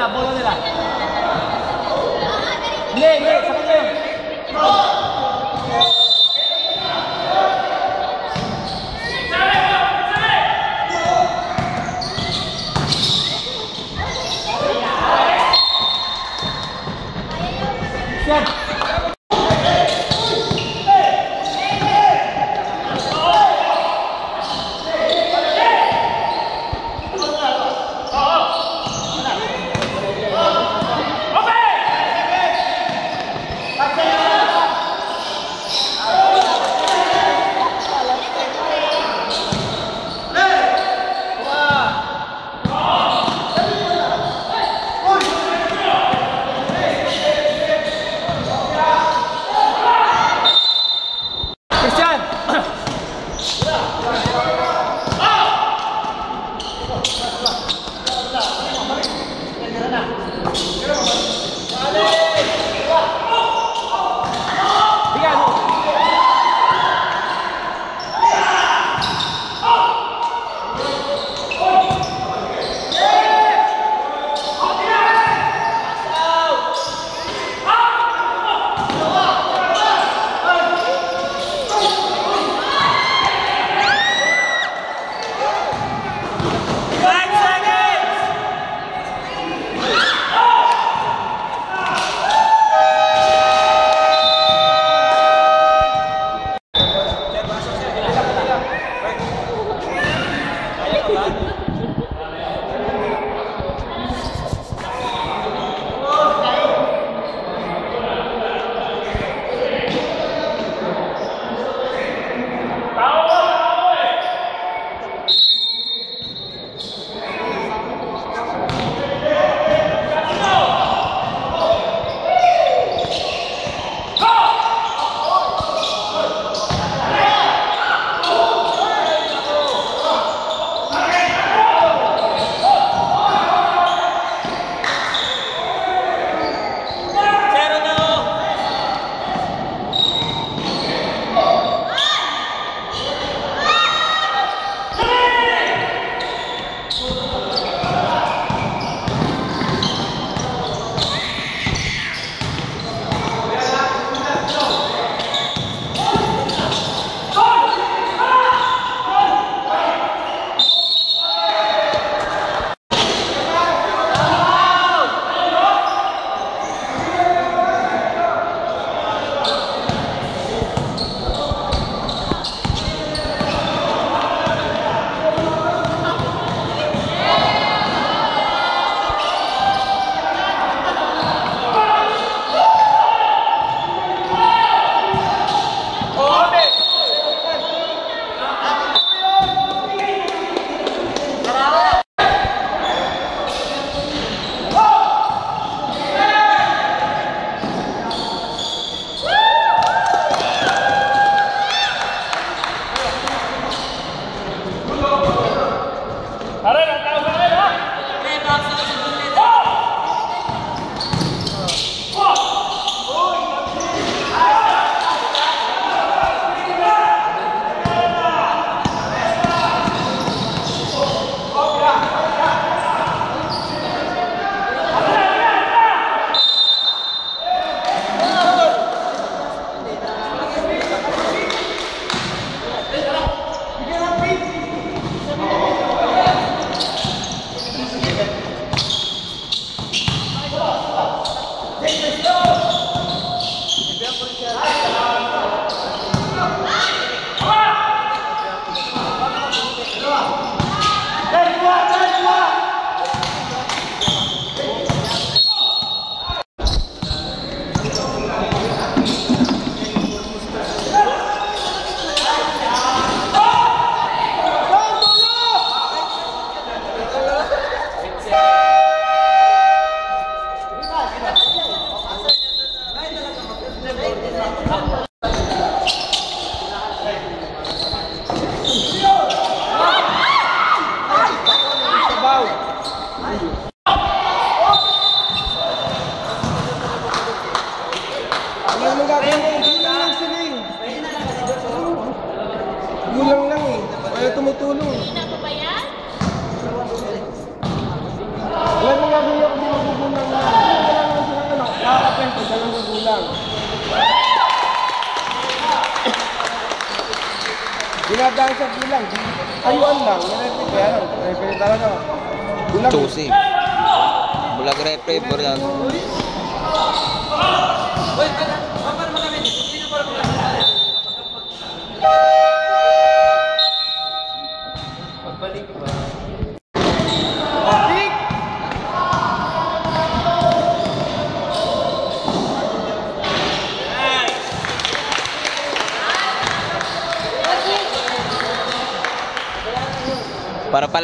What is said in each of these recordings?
Bola nila, bola nila. Hindi, hindi. Sa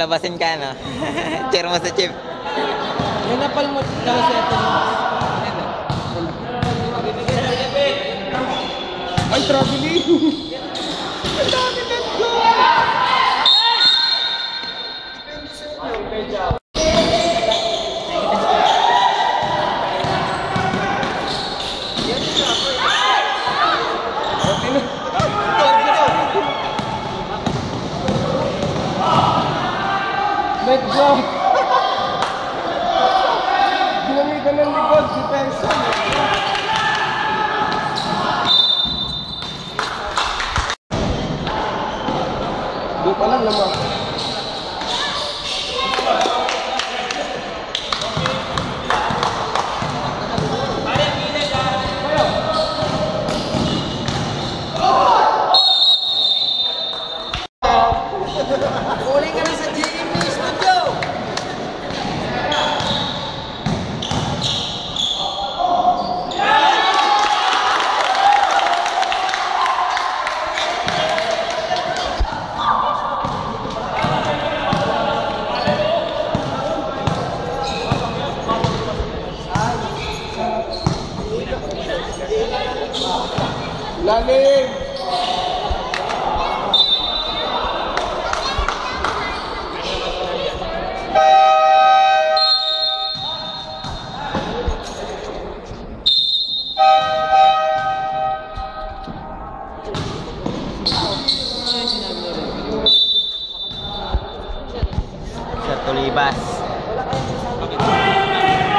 Palabasin ka, no? Cheer mo sa chip. Yan na pala mo daw sa ito. Ay, traveling! Ang dami na go! Let go! Ginamitan ng likod, si Person. Doon pa lang naman. Uli ka na sa GMP Studio! Lalim! Sir Tulibas.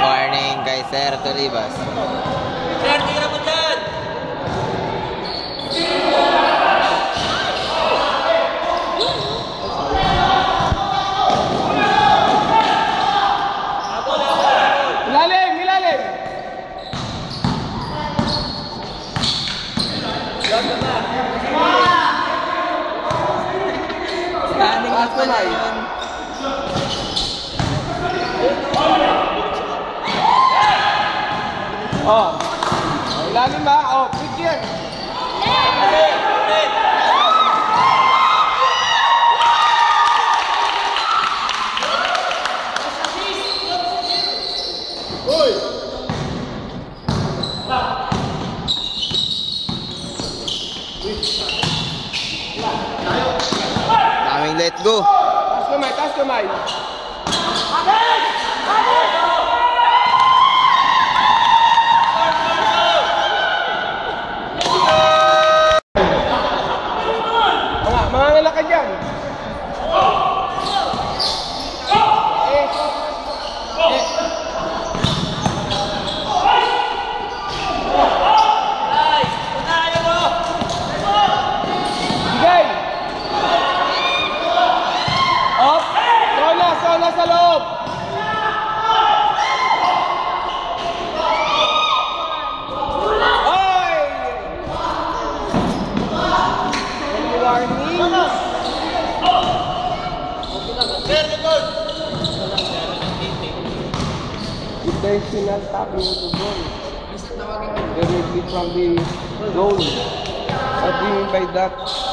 Warning kay Sir Tulibas. Sir, tira mo dyan! Ilalim! Ilalim! Standing up kamay. yun. Oh. Ilalim ha? Oh, pick yan. Uy! Daming let go. Taas kamay, taas kamay. Mga, mga ngalak ka dyan. Eh, Bigay! Up! Sona, sona sa loob! Oy! Warning! If they're still not stopping the will be from the goal. What do you mean by that?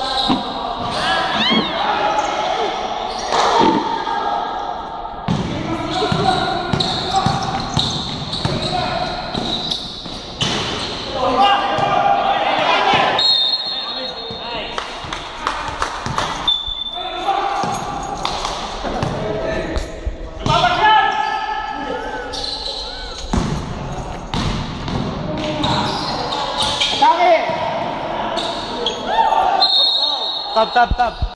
laptop.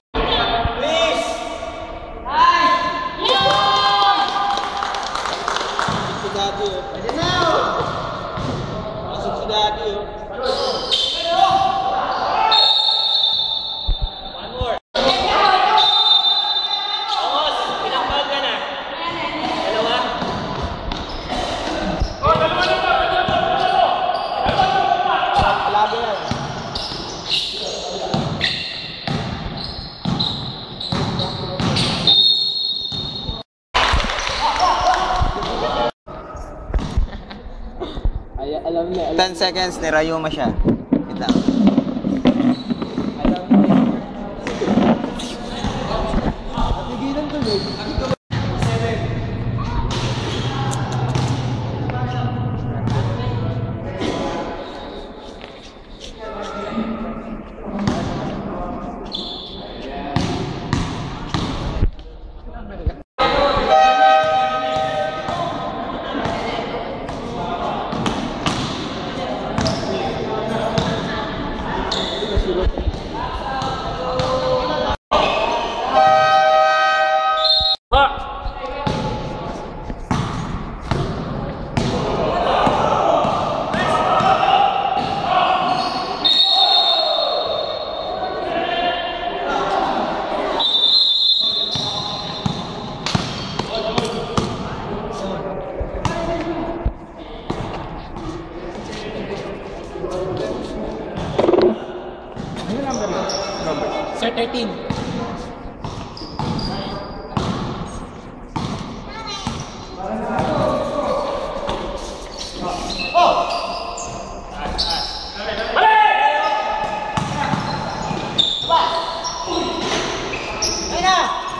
10 seconds, ni nirayuma siya. Wait.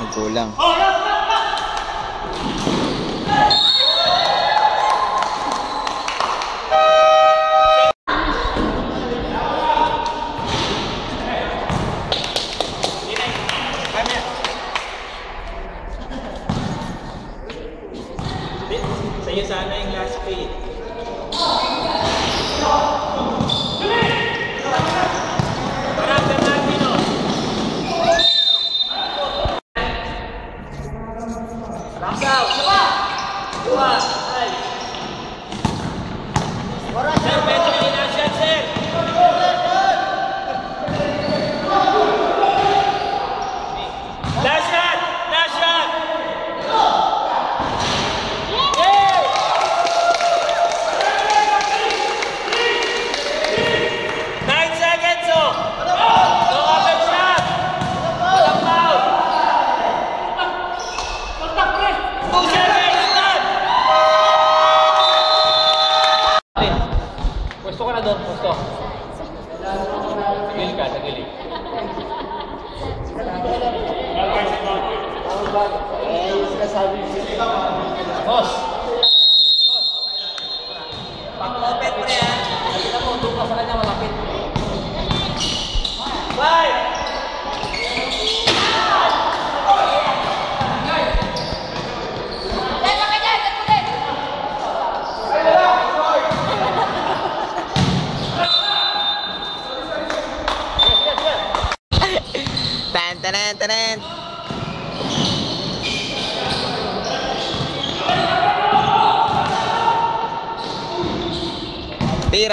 ng.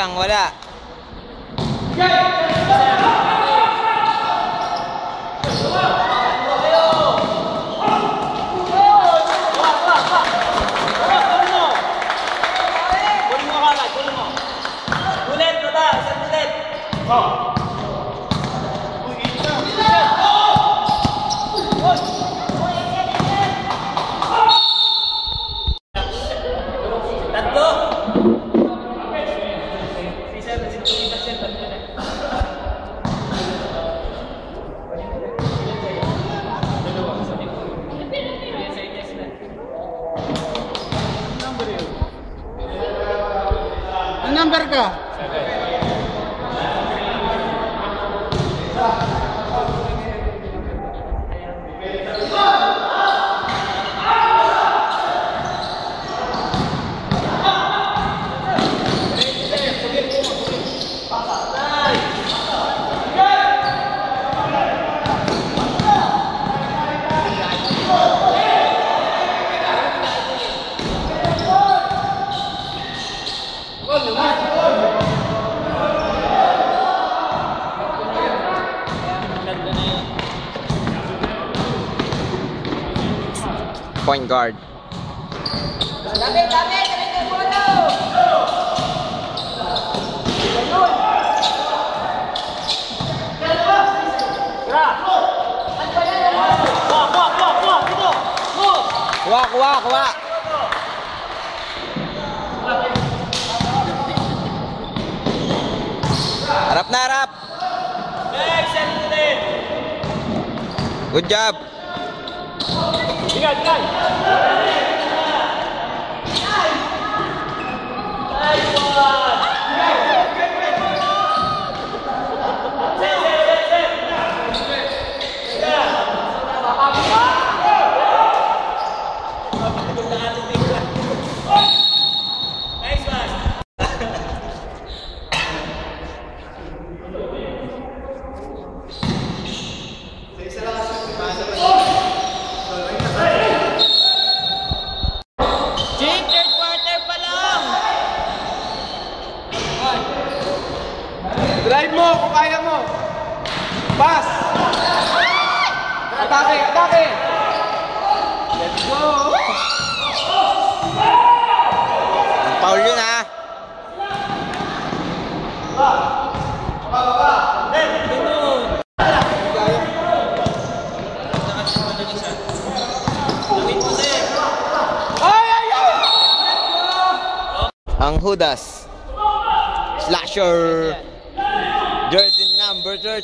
ยังวะเนี่ย point guard. Dami, dami, dami, Kuha, kuha, kuha. Harap na harap. Good job. Nice one!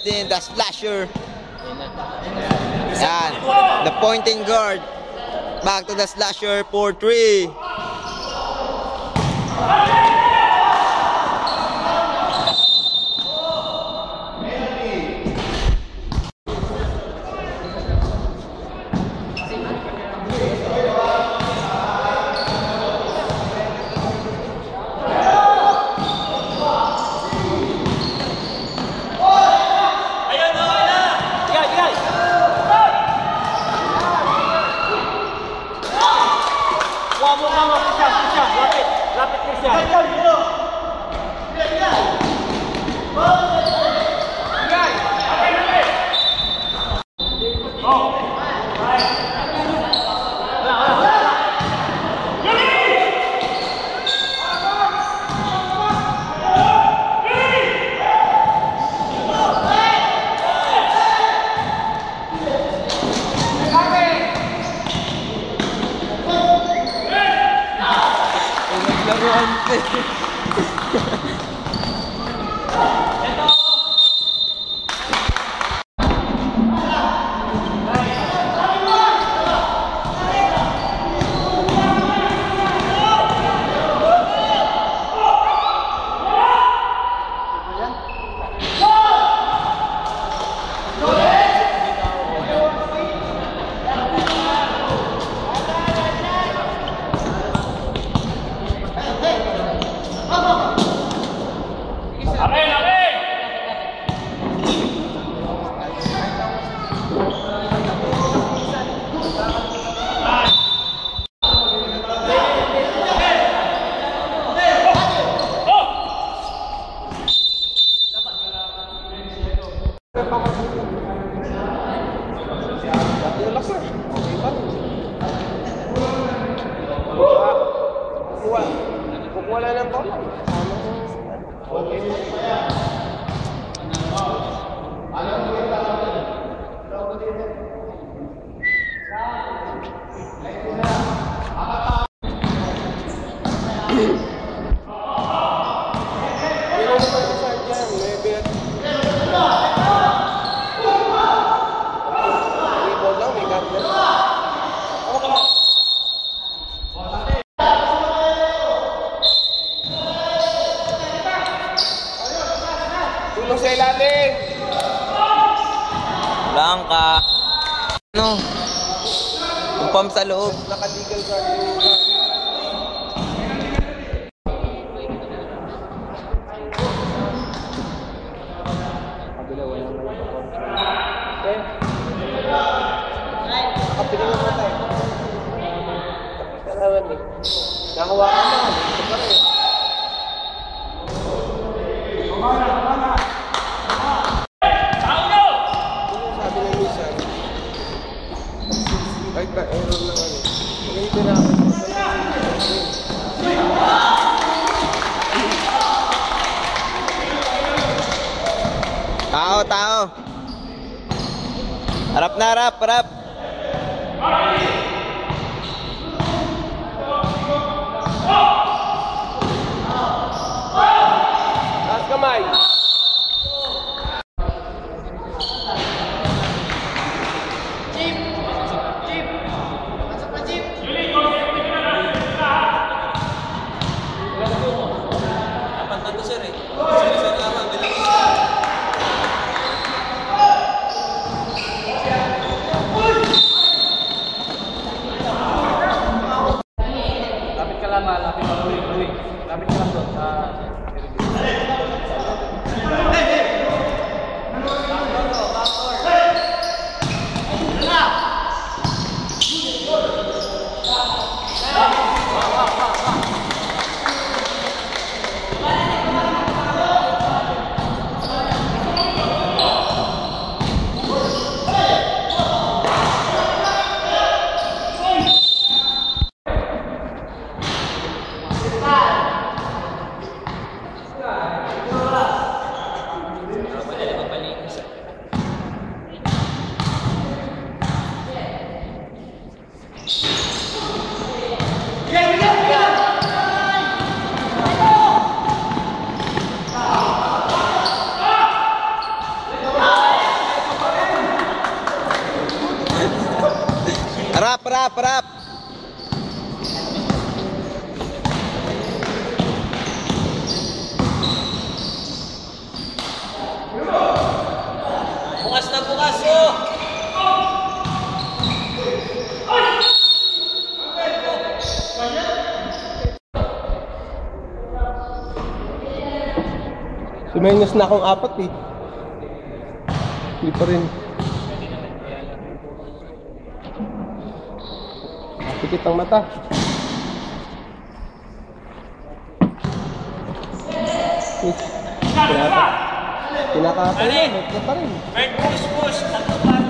Martin, the slasher, and The pointing guard. Back to the slasher for three. 何? sa loob. Nakaligal ka. Minus na akong apat eh. Hindi pa rin. Pikit ang mata. Eh, Kinaka. Kinaka pa yan. Ito pa rin. Bird, push,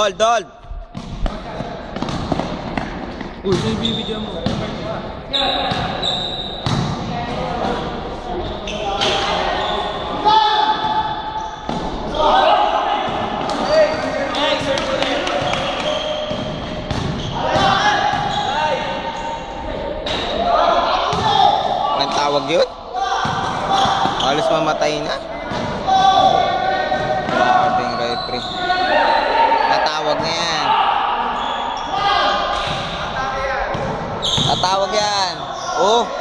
Hold, hold. Uy, may bibigyan mo. Anong tawag yun? Halos mamatay na. Natawag na yan. Natawag yan. Oh.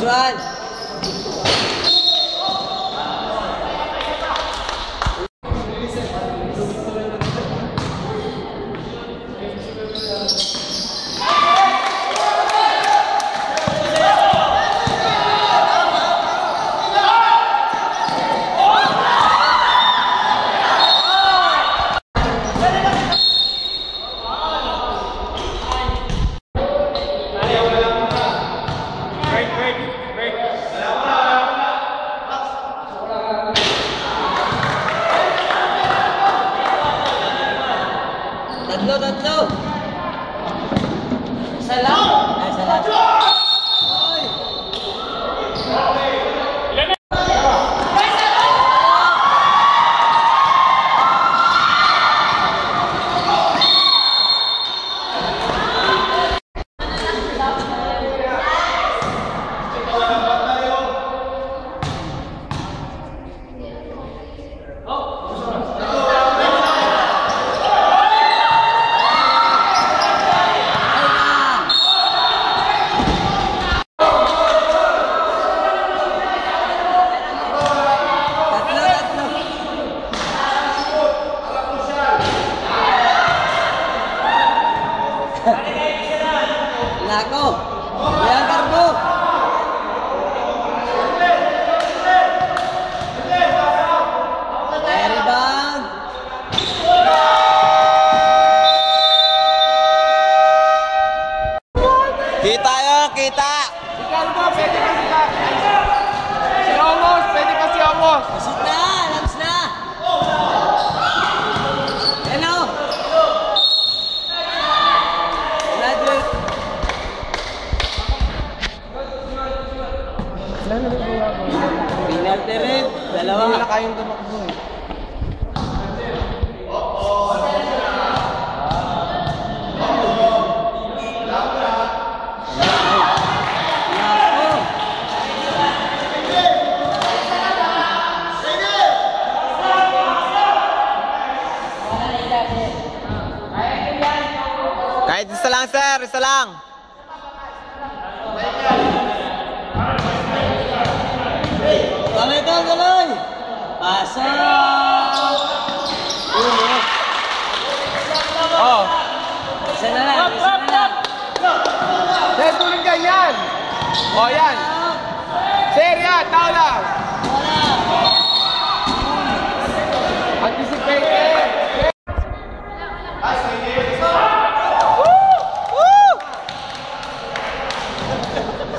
转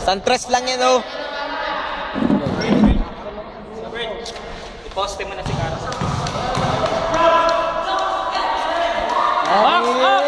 Santres lang yan, oh. Poste mo na si Carlos. Oh, oh.